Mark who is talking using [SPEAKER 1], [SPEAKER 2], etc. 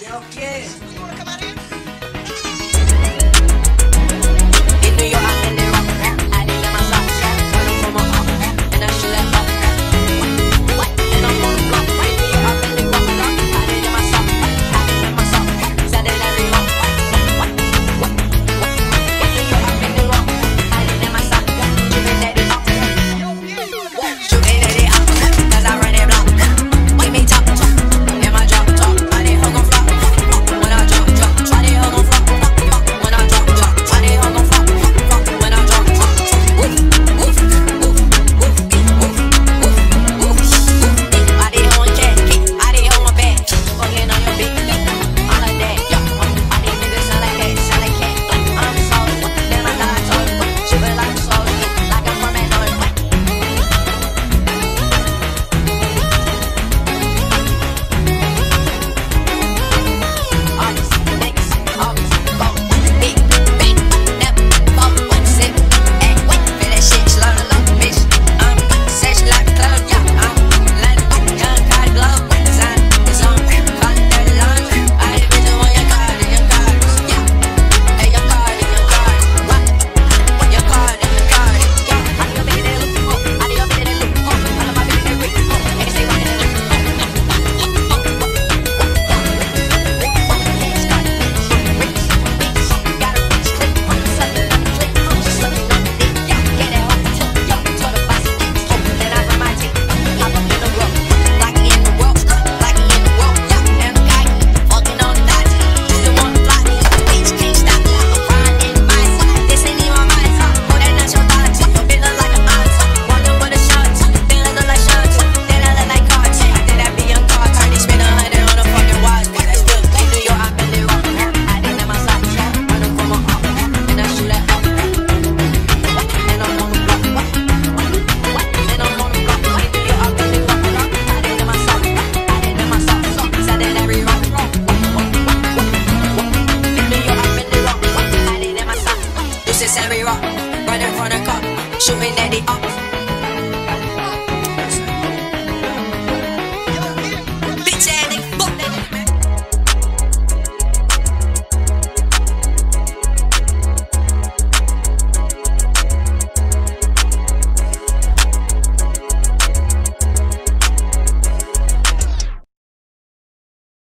[SPEAKER 1] Yo
[SPEAKER 2] qué. ¿Cómo? This is every rock, running from the cop, shooting at the up.